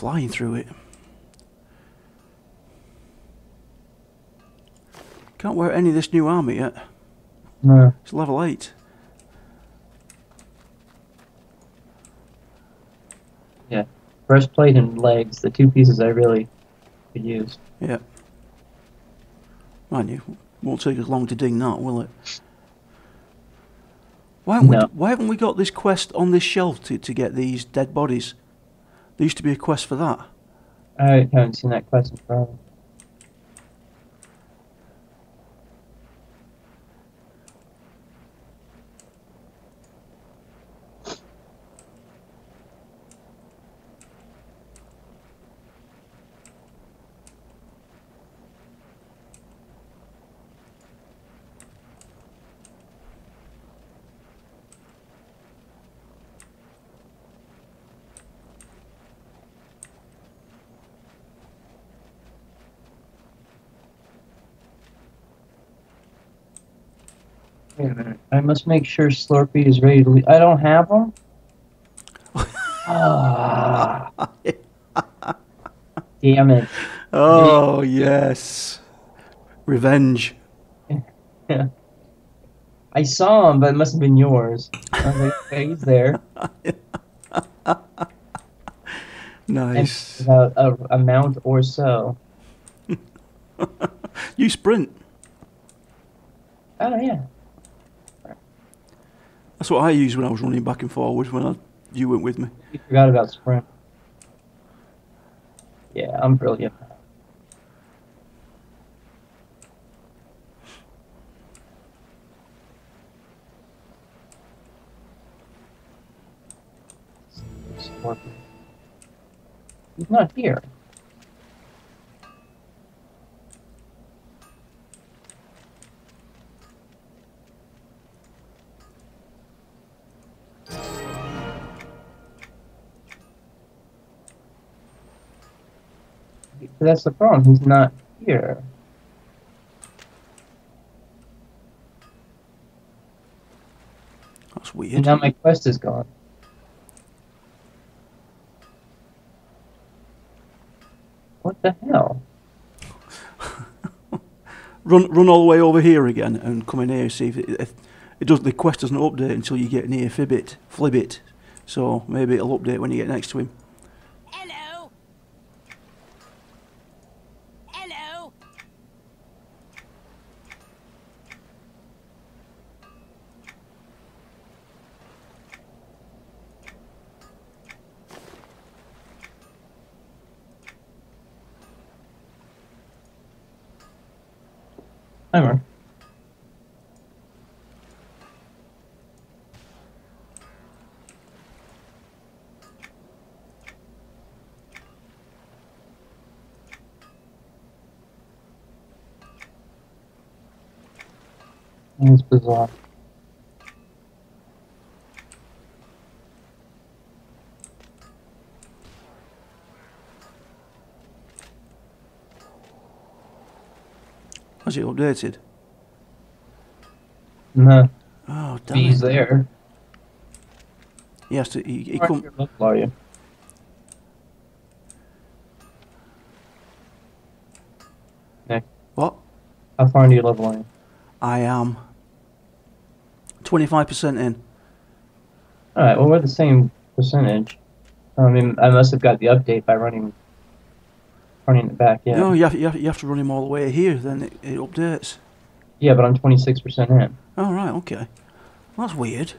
flying through it. Can't wear any of this new armor yet. No. It's level 8. Yeah. Breastplate and legs, the two pieces I really could use. Yeah. Mind you, won't take us long to ding that, will it? Why haven't, No. we, why haven't we got this quest on this shelf to, to get these dead bodies? There used to be a quest for that. I haven't seen that quest in forever. I must make sure Slurpee is ready to leave. I don't have them? Ah. Damn it. Oh, yes. Revenge. yeah. I saw him, but it must have been yours. I was like, okay, he's there. Nice. About a, a mount or so. You sprint. Oh, yeah. That's what I used when I was running back and forward when I, you went with me. You forgot about Sprint. Yeah, I'm brilliant. He's not here. That's the problem. He's not here. That's weird. And now my quest is gone. What the hell? Run, run all the way over here again and come in here. See if it, if it does. The quest doesn't update until you get near Fibbit, Flibbit. So maybe it'll update when you get next to him. Timer. It's bizarre. Has it updated? No, Oh damn he's it! there. He has to. He, he How come. are you? What? how far into your level are you? I am. Twenty-five percent in. Alright, well, we're the same percentage. I mean, I must have got the update by running running it back, yeah. No, you have, you have you have to run him all the way here. Then it, it updates. Yeah, but I'm 26% in. Oh right, okay. Well, that's weird.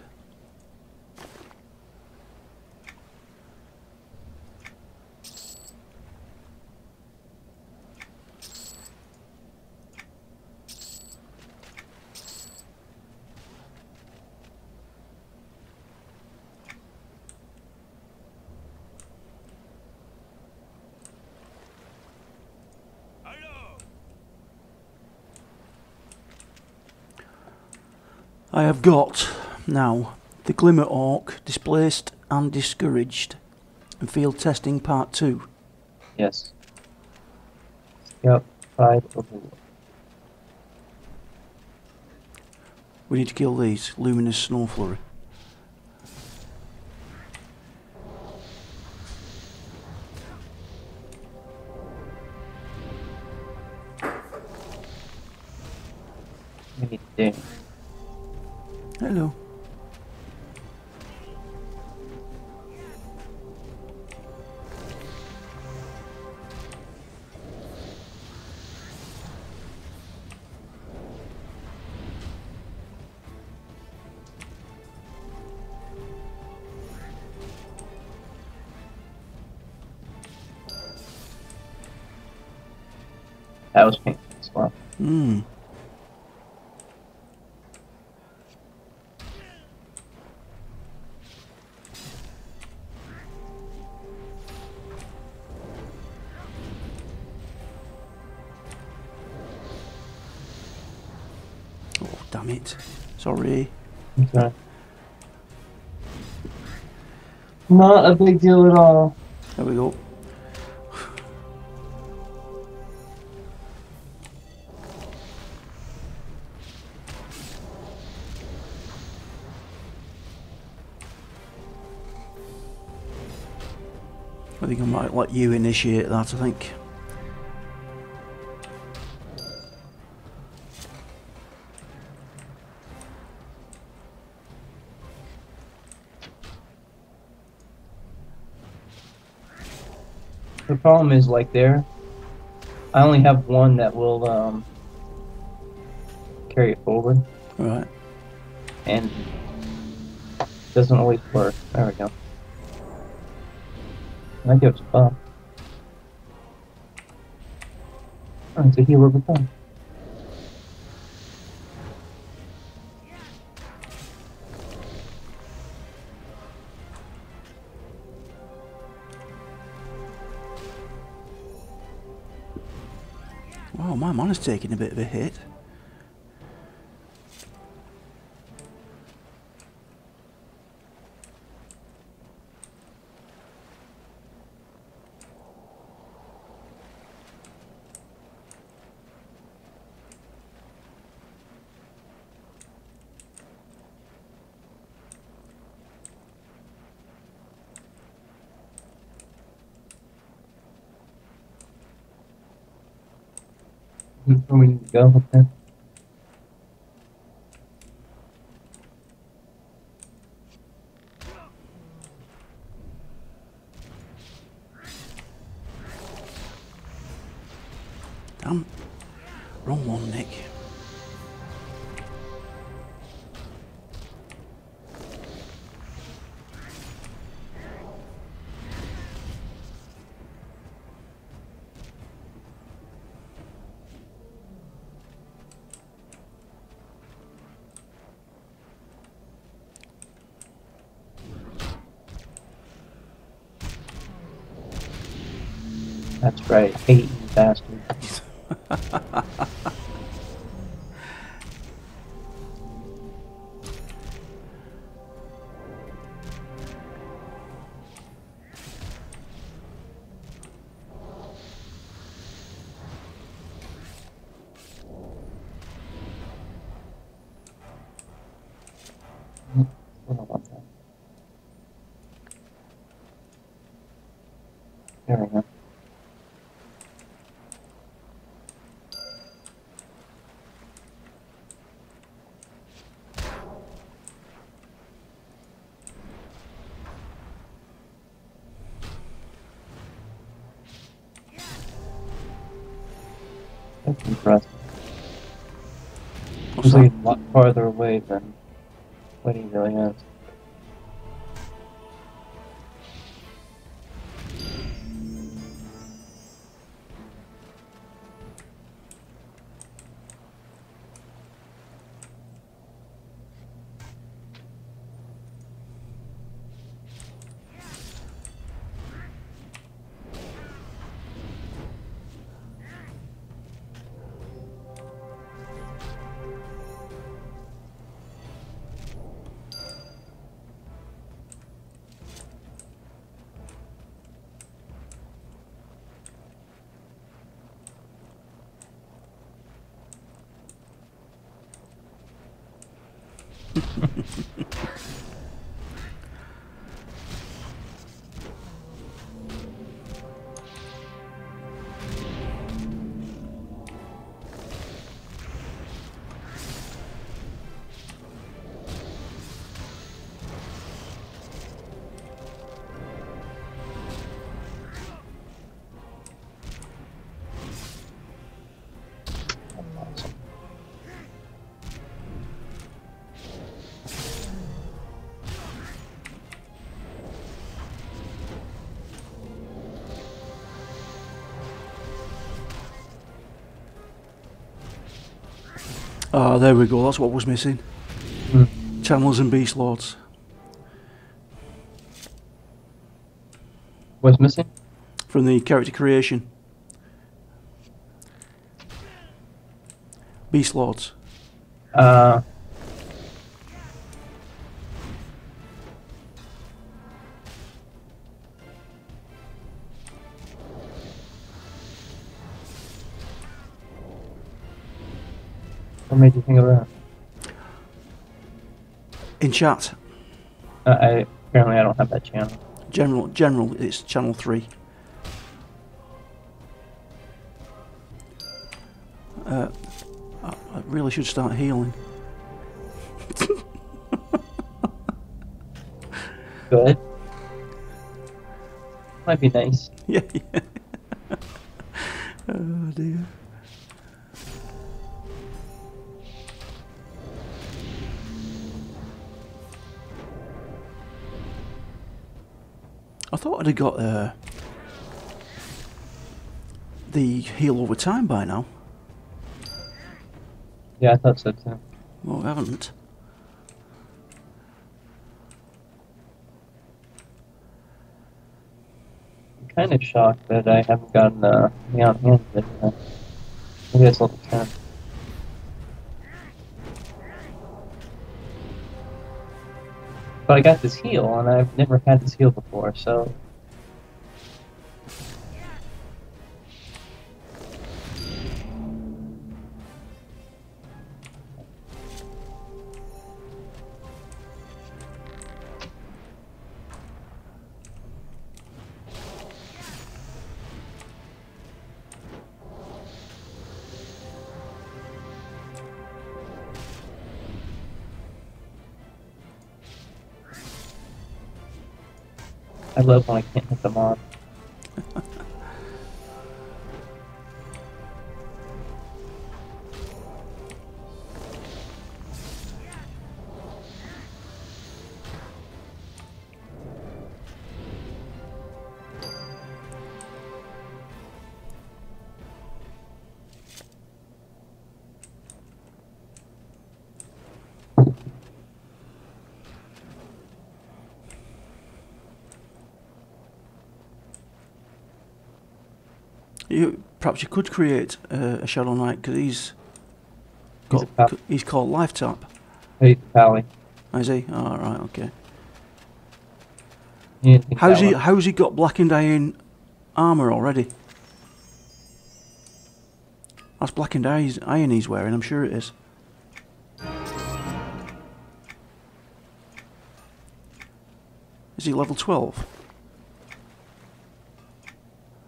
I have got now the Glimmer Orc displaced and discouraged, and field testing part two. Yes. Yep, five overlord. We need to kill these luminous snow That was painful as well. Hmm. Oh, damn it. Sorry. Okay. Not a big deal at all. There we go. Let you initiate that, I think. The problem is, like there, I only have one that will um, carry it forward, Right. and it doesn't always work. There we go. I give it a bump. Oh, it's a healer them. Wow, my mana's taking a bit of a hit. Where we need to go with that? There we go. That's impressive. Like a lot farther away than what he really is. Ah, there we go. That's what was missing. Hmm. Channels and Beast Lords. What's missing? from the character creation. Beast Lords. Uh, what made you think of that? In chat, Uh, I apparently I don't have that channel. general, general, it's channel three. Uh, I, I really should start healing. Good. Might be nice. Yeah, yeah. oh dear. Thought I'd have got uh, the heal over time by now. Yeah, I thought so too. Well, I haven't. I'm kind of shocked that I haven't gotten uh, Neon Hands yet. Uh, Maybe it's level 10. But I got this heal, and I've never had this heal before, so. I love when I can't hit them on. You perhaps you could create uh, a Shadow Knight because he's a got pal. he's called Life Tap. Hey, Pally. Is he? All right, okay. You didn't How's he? one. How's he got blackened iron armor already? That's blackened eyes- iron he's wearing. I'm sure it is. Is he level twelve?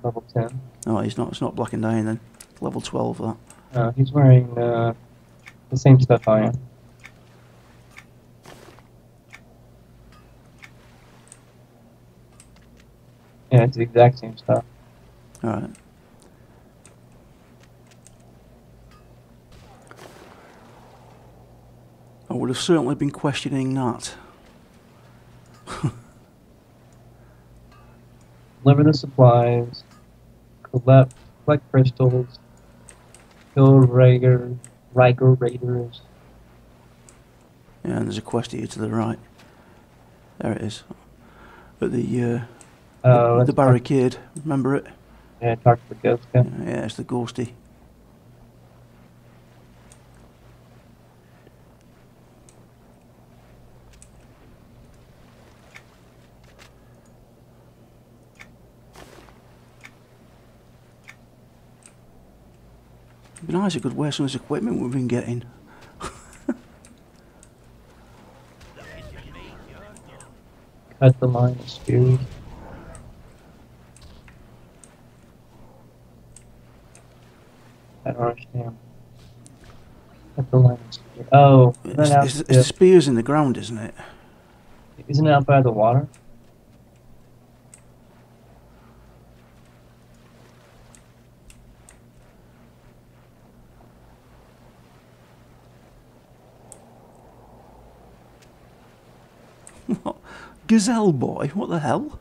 Level 10. No, he's not. It's not blackened iron then. Level twelve. That. Uh, he's wearing uh, the same stuff I am. Yeah, it's the exact same stuff. All right. I would have certainly been questioning that. Deliver the supplies, collect, collect crystals, kill Riker, Riker Raiders. Yeah, and there's a quest here to the right. There it is. At the uh, Uh, the let's barricade. Remember it? Yeah, talk to the ghost guy. Yeah, it's the ghosty. Nice if I could wear some of this equipment we've been getting. Cut the line of spears. I don't understand. Cut the line of. Oh, It's, it's, it's the spears in the ground, isn't it? isn't it out by the water? Gazelle boy, what the hell?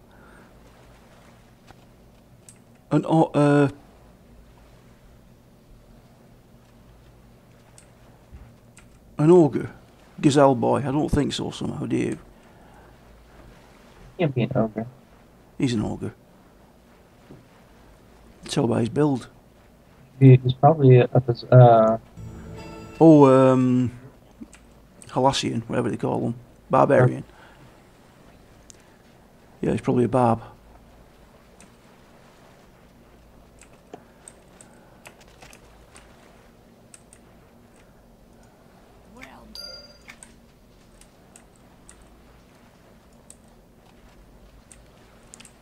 An uh, An ogre? Gazelle boy? I don't think so somehow, do you? Can't be an ogre. He's an ogre. Tell by his build. He's probably a, a uh, Oh, um, Halassian, whatever they call them. Barbarian. Yeah, he's probably a barb.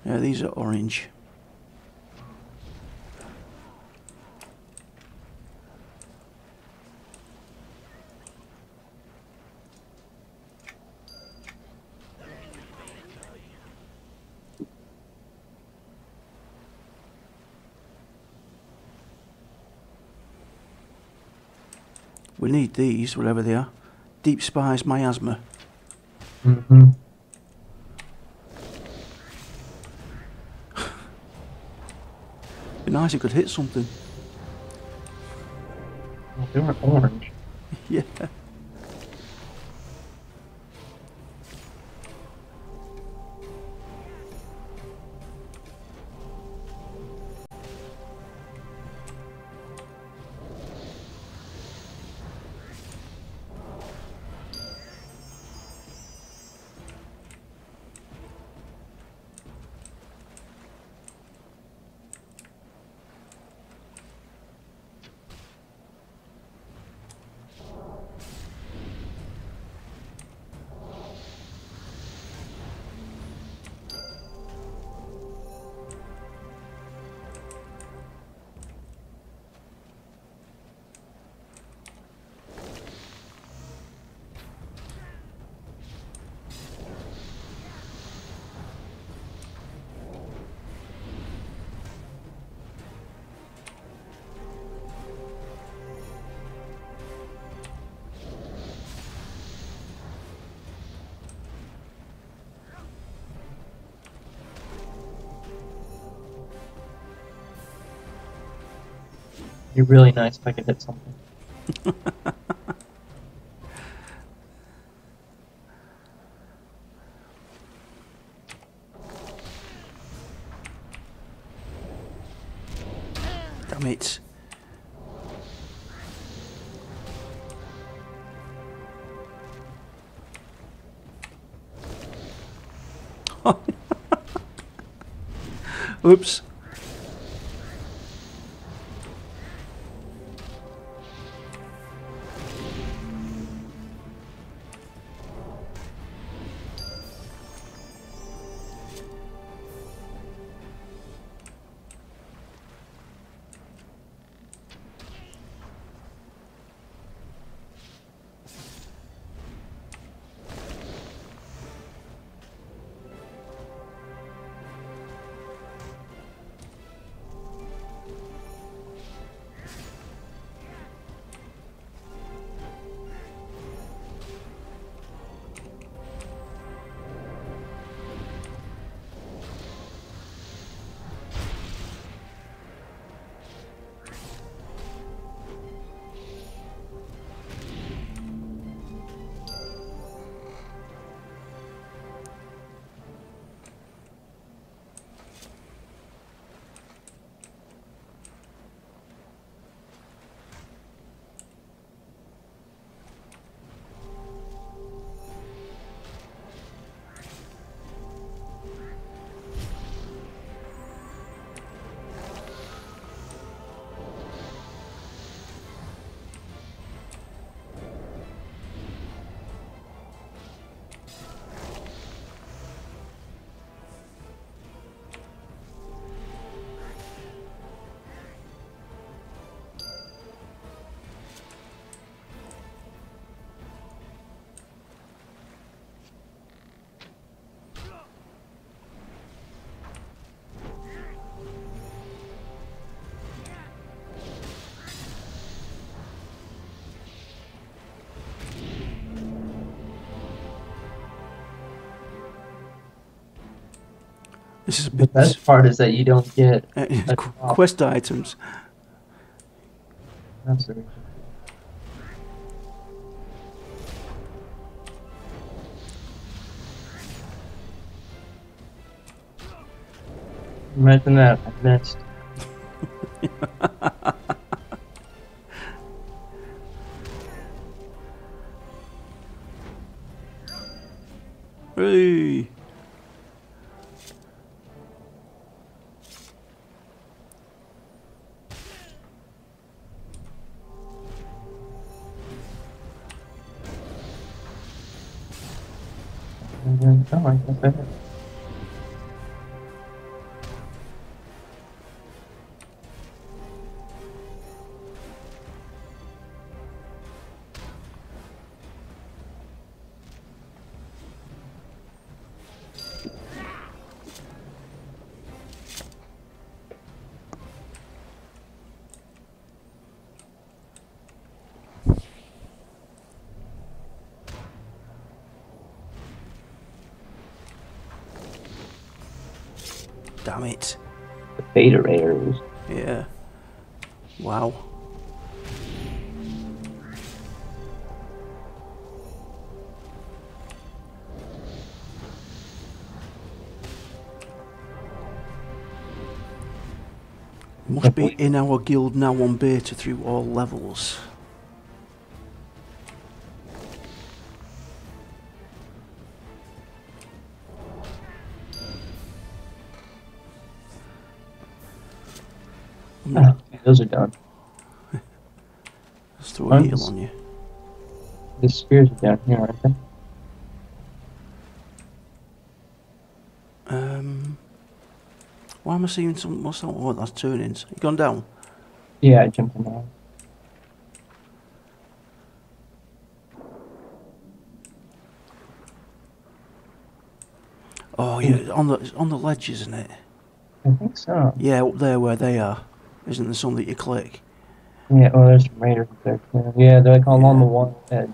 Yeah, these are orange. We need these, whatever they are. Deep spice miasma. hmm Be nice if it could hit something. They were orange. Yeah. Be really nice if I could hit something. Damn it. Oops. The best part is that you don't get uh, quest items. Absolutely. Imagine that. I missed. And then, oh, I guess Yeah. Wow. Must be in our guild now on beta through all levels. Ah, those are done. Throw a heal on you. The spears are down here, aren't they? Um, why am I seeing some? What's that? Oh, that's turnings. You gone down? Yeah, I jumped there. Oh yeah, it's on the on the ledge, isn't it? I think so. Yeah, up there where they are. Isn't there some that you click? Yeah, oh, there's some raiders up there too. Yeah, they're like Yeah. the one edge.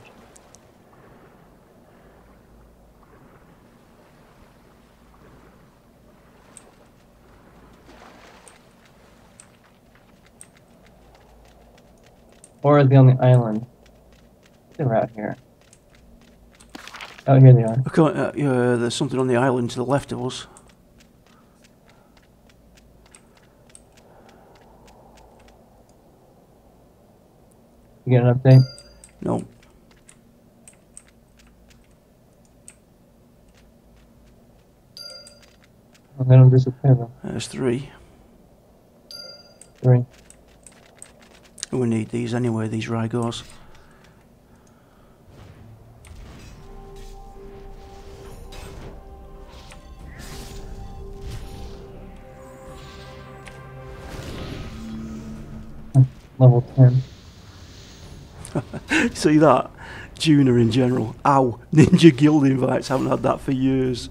Or are they on the island? They're out here. Oh, here they are. I can't, uh, yeah, there's something on the island to the left of us. You get an update? No, they don't disappear though. there's three. Three. We need these anyway. These Ry'Gorrs. Level 10. See that? Juna in general. Ow! Ninja Guild invites. Haven't had that for years.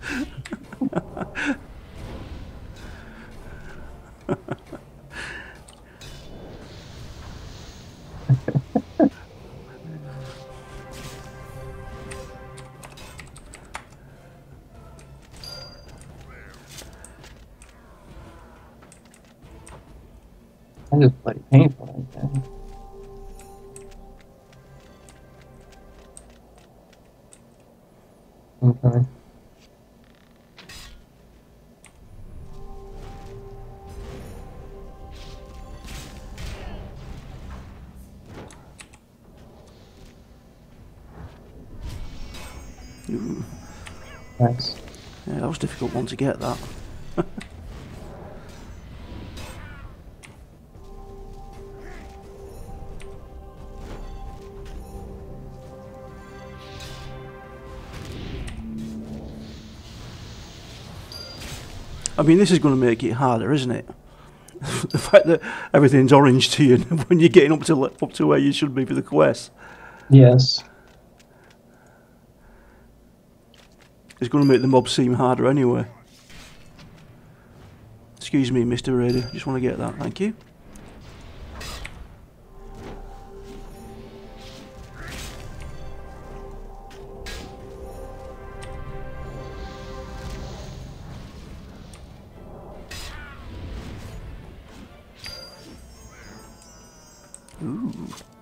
Ooh, Nice. yeah, that was a difficult one to get. That. I mean, this is going to make it harder, isn't it? the fact that everything's orange to you when you're getting up to up to where you should be for the quest Yes. Is going to make the mob seem harder anyway. Excuse me, Mr. Raider. Just want to get that. Thank you. Ooh.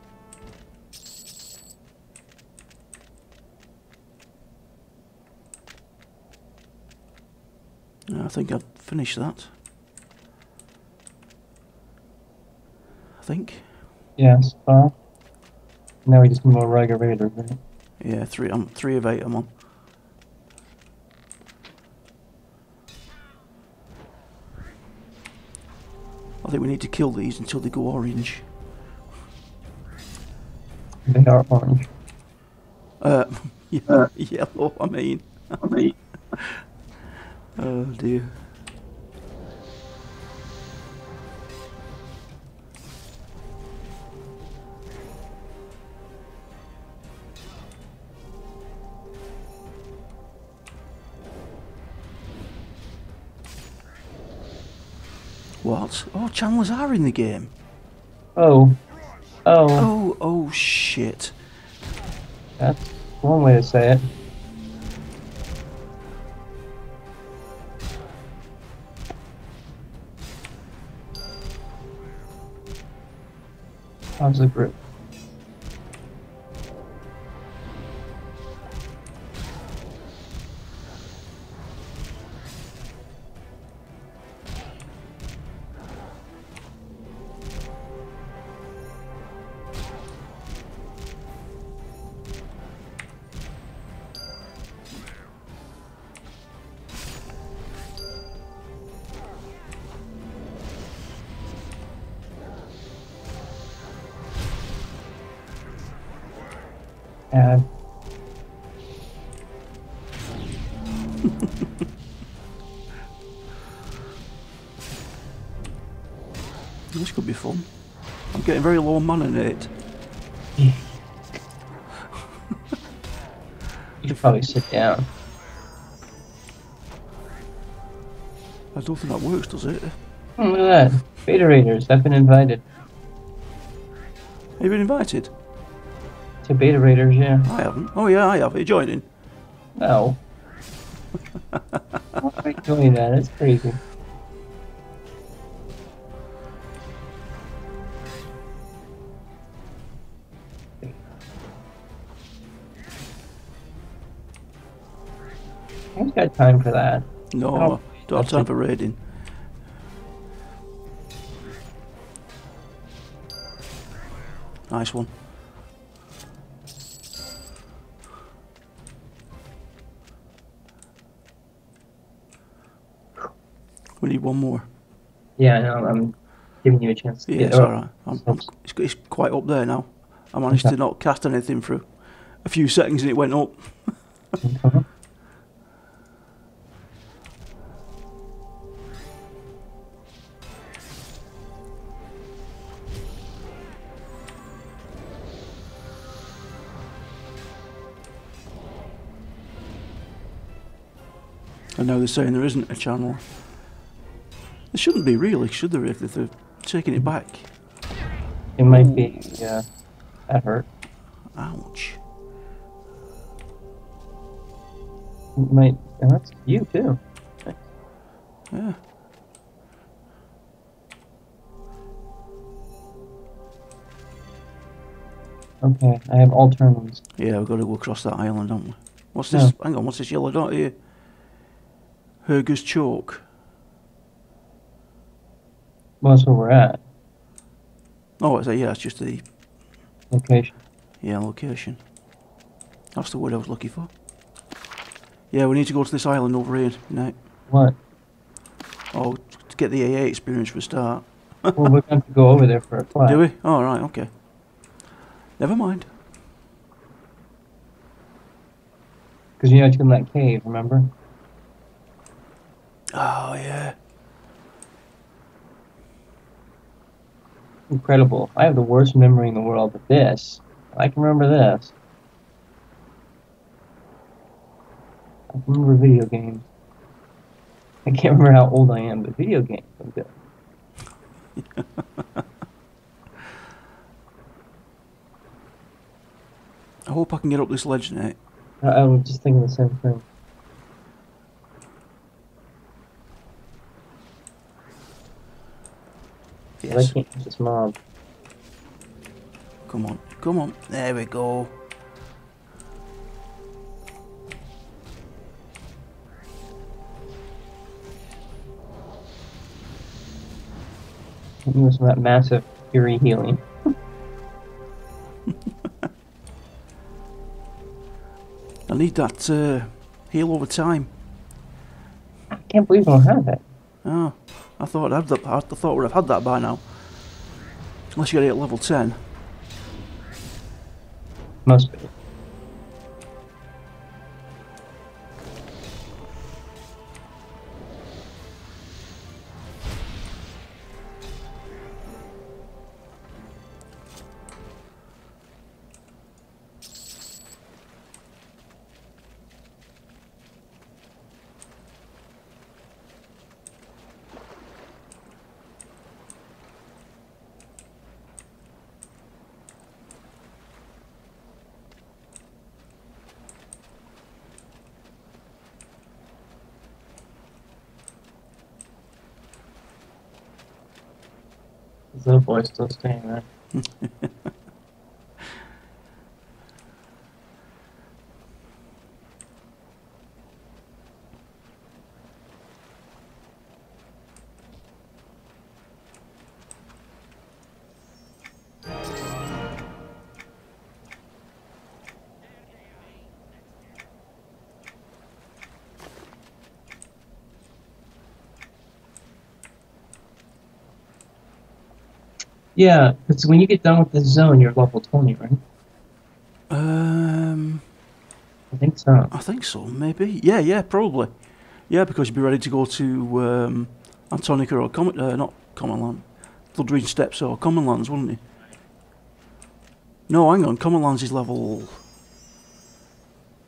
think I've finished that. I think. Yes, five. Now we just need more Rager Raider, right? Yeah, three. I'm three of eight. I'm on. I think we need to kill these until they go orange. They are orange. Uh, yeah, uh, yellow. I mean. I mean oh dear. What? Oh, channels are in the game. Oh. Oh, Oh, oh shit. that's one way to say it. How's the grip? Very low mana Nate. You should probably sit down. I don't think that works, does it? Hmm, look at that. Beta Raiders, I've been invited. Have you been invited? To Beta Raiders, yeah. I haven't. Oh yeah, I have. Are you joining? No. Why am I doing that? That's crazy. Got time for that? No, Oh, don't have that's time it. for raiding. Nice one. We need one more. Yeah, I know. I'm giving you a chance Yeah, it's alright. It's, it's quite up there now. I managed Okay. to not cast anything for a few seconds and it went up. Uh-huh. Mhm. know they're saying there isn't a channel. There shouldn't be really, should there, if they're taking it back? It might be. Yeah, that hurt. Ouch. It might. and that's you too. Yeah. Okay, I have all turns. Yeah, we've got to go across that island, haven't we? What's this? Hang on, what's this yellow dot here? Herger's Chalk. Well, that's where we're at. Oh, it's a, yeah, it's just the Location. yeah location. That's the word I was looking for. Yeah, we need to go to this island over here tonight. What? Oh, to get the AA experience for a start. well, we're going to go over there for a class. Do we? Oh, right, okay. Never mind. Because you know it's in that cave, remember? Oh, yeah. Incredible. I have the worst memory in the world, but this, I can remember this. I can remember video games. I can't remember how old I am, but video games, I'm good. I hope I can get up this ledge tonight. I, I was just thinking the same thing. Yes. I can't use this mob. Come on. Come on. There we go. Some of that massive Fury healing. I need that uh, heal over time. I can't believe I don't have that. Oh, I thought I'd have. I thought we'd have had that by now. Unless you get it at level ten. Must be. The boy still Yeah, because when you get done with this zone, you're level 20, right? Um, I think so. I think so. Maybe. Yeah, yeah, probably. Yeah, because you'd be ready to go to um, Antonica or Common, uh, not Common Land, Bloodgreen Steps or Common Lands, wouldn't you? No, hang on. Common Lands is level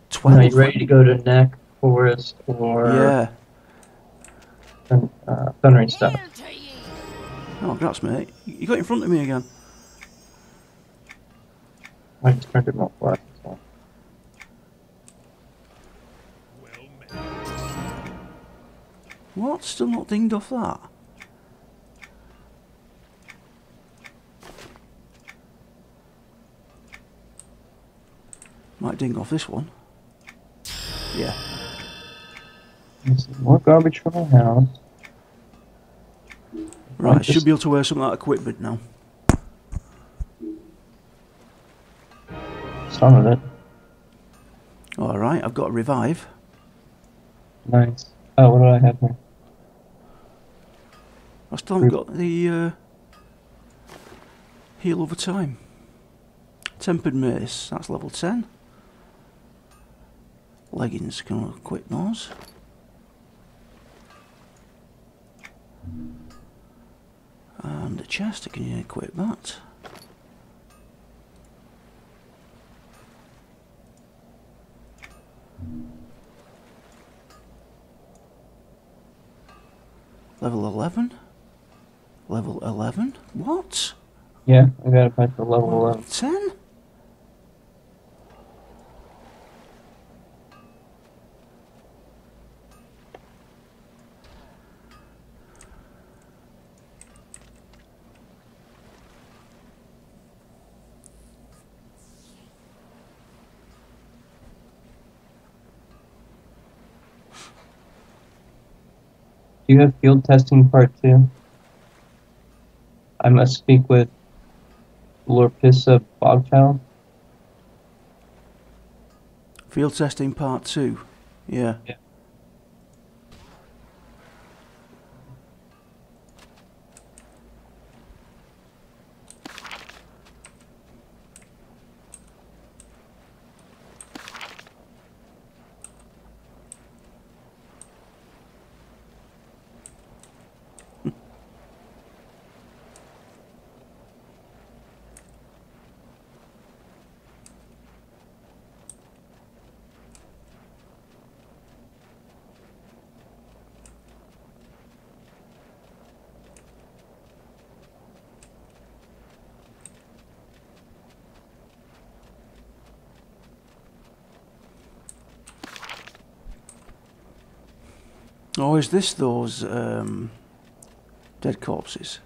twelve. Now you're ready to go to Nek, Forest, or Yeah. Thun- uh, Thundering Stuff. Hail to ye! Oh, congrats, mate. You got in front of me again. I just turned it off left. So. What? Still not dinged off that? Might ding off this one. Yeah. More garbage from my house. Right, just- should be able to wear some of that equipment now. Some of it. Alright, I've got a revive. Nice. Oh, what do I have here? I still haven't got the uh, heal over time. Tempered mace, that's level 10. Leggings, can I equip those? And a chest, can you equip that? Level 11? Level 11? What? Yeah, I got a bunch for level 11. 10? Do you have field testing part two? I must speak with Lorpissa Bogchild. Field testing part 2. Yeah. Yeah. Is this those um, dead corpses?